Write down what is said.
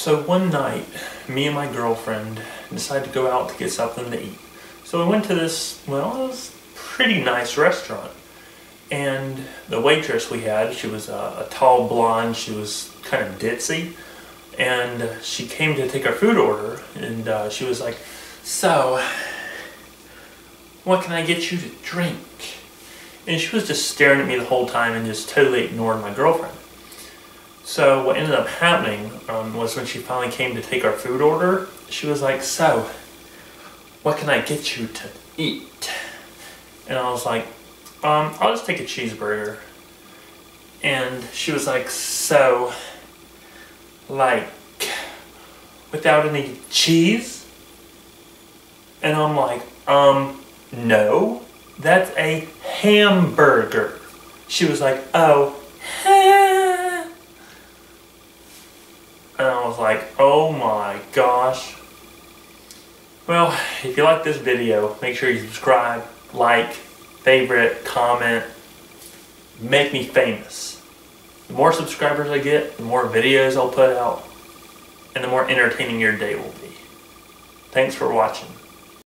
So one night, me and my girlfriend decided to go out to get something to eat. So we went to this, well, it was a pretty nice restaurant. And the waitress we had, she was a, a tall blonde, she was kind of ditzy. And she came to take our food order, and uh, she was like, So, what can I get you to drink? And she was just staring at me the whole time and just totally ignored my girlfriend. So what ended up happening um, was when she finally came to take our food order, she was like, "So, what can I get you to eat?" And I was like, um, "I'll just take a cheeseburger." And she was like, "So, like, without any cheese?" And I'm like, "Um, no, that's a hamburger." She was like, "Oh." And I was like, oh my gosh. Well, if you like this video, make sure you subscribe, like, favorite, comment. Make me famous. The more subscribers I get, the more videos I'll put out, and the more entertaining your day will be. Thanks for watching.